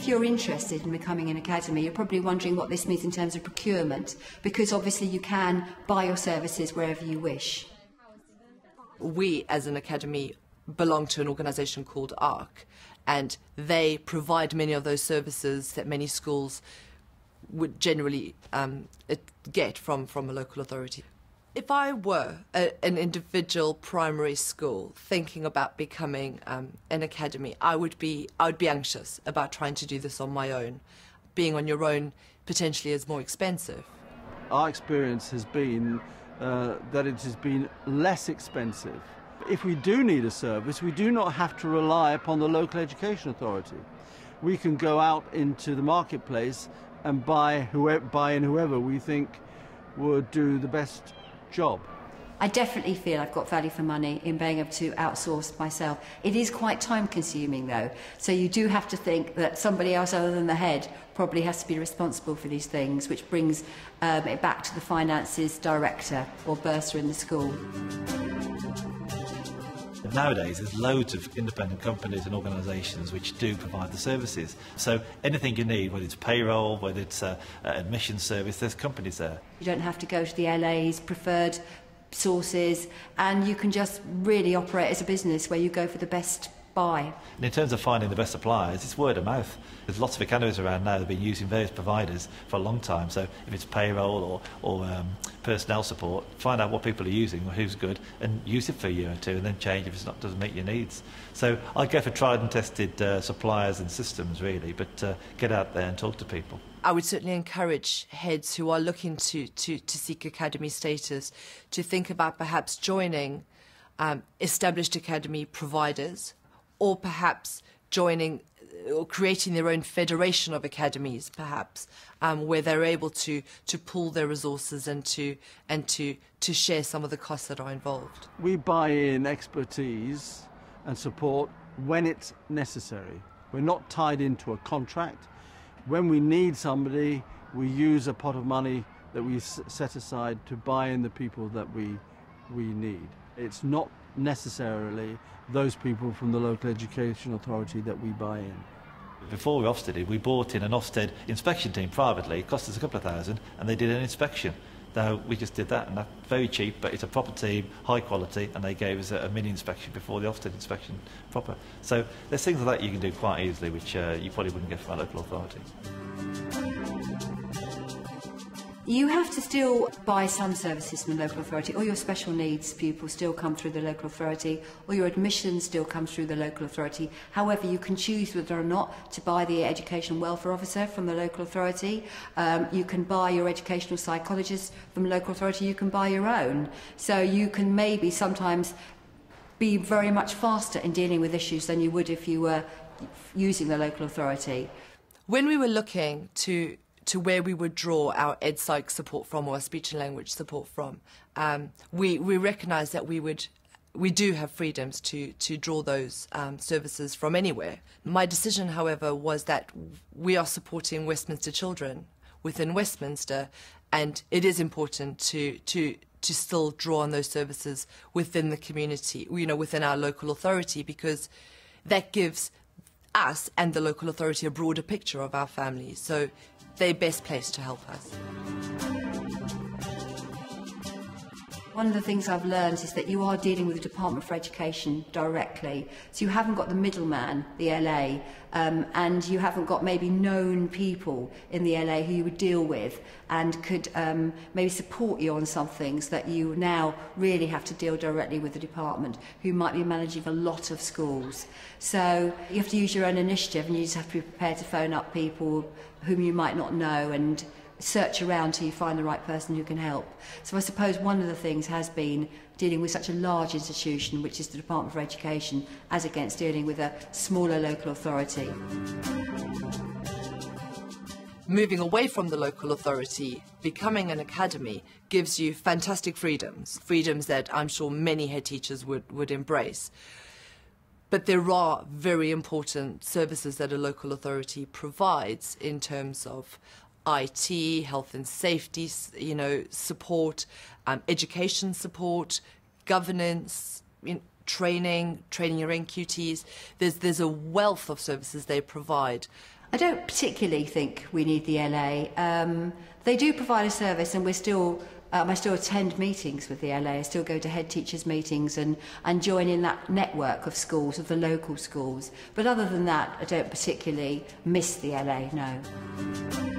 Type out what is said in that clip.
if you're interested in becoming an academy, you're probably wondering what this means in terms of procurement, because obviously you can buy your services wherever you wish. We, as an academy, belong to an organisation called ARK, and they provide many of those services that many schools would generally um, get from, from a local authority. If I were a, an individual primary school thinking about becoming um, an academy, I would be I would be anxious about trying to do this on my own. Being on your own potentially is more expensive. Our experience has been uh, that it has been less expensive. If we do need a service, we do not have to rely upon the local education authority. We can go out into the marketplace and buy, whoever, buy in whoever we think would do the best job. I definitely feel I've got value for money in being able to outsource myself. It is quite time consuming though, so you do have to think that somebody else other than the head probably has to be responsible for these things, which brings um, it back to the finances director or bursar in the school. Nowadays, there's loads of independent companies and organisations which do provide the services. So anything you need, whether it's payroll, whether it's uh, admission service, there's companies there. You don't have to go to the LA's preferred sources, and you can just really operate as a business where you go for the best buy. And in terms of finding the best suppliers, it's word of mouth. There's lots of academies around now that have been using various providers for a long time. So if it's payroll or, or um, personnel support, find out what people are using or who's good and use it for a year or two and then change if it not doesn't meet your needs. So I go for tried and tested uh, suppliers and systems really, but uh, get out there and talk to people. I would certainly encourage heads who are looking to, to, to seek academy status to think about perhaps joining um, established academy providers or perhaps joining or creating their own federation of academies, perhaps, um, where they're able to to pool their resources and to and to to share some of the costs that are involved. We buy in expertise and support when it's necessary. We're not tied into a contract. When we need somebody, we use a pot of money that we set aside to buy in the people that we we need. It's not necessarily those people from the local education authority that we buy in. Before we Ofsteded, we bought in an Ofsted inspection team privately. It cost us a couple of thousand, and they did an inspection. Now, we just did that, and that's very cheap, but it's a proper team, high quality, and they gave us a, a mini inspection before the Ofsted inspection proper. So there's things like that you can do quite easily, which uh, you probably wouldn't get from a local authority. You have to still buy some services from the local authority. or your special needs pupils still come through the local authority. or your admissions still come through the local authority. However, you can choose whether or not to buy the education welfare officer from the local authority. Um, you can buy your educational psychologist from the local authority. You can buy your own. So you can maybe sometimes be very much faster in dealing with issues than you would if you were using the local authority. When we were looking to to where we would draw our ed psych support from or speech and language support from. Um, we we recognise that we would we do have freedoms to to draw those um, services from anywhere. My decision, however, was that we are supporting Westminster children within Westminster, and it is important to to to still draw on those services within the community, you know, within our local authority, because that gives us and the local authority a broader picture of our families. So they're best placed to help us. One of the things I've learned is that you are dealing with the Department for Education directly. So you haven't got the middleman, the LA, um, and you haven't got maybe known people in the LA who you would deal with and could um, maybe support you on some things that you now really have to deal directly with the department, who might be managing a lot of schools. So you have to use your own initiative and you just have to be prepared to phone up people whom you might not know and search around till you find the right person who can help. So I suppose one of the things has been dealing with such a large institution, which is the Department for Education, as against dealing with a smaller local authority. Moving away from the local authority, becoming an academy gives you fantastic freedoms, freedoms that I'm sure many head teachers would, would embrace. But there are very important services that a local authority provides in terms of IT, health and safety, you know, support, um, education support, governance, you know, training, training your NQTs. There's there's a wealth of services they provide. I don't particularly think we need the LA. Um, they do provide a service, and we're still. Um, I still attend meetings with the LA. I still go to head teachers' meetings and, and join in that network of schools, of the local schools. But other than that, I don't particularly miss the LA, no.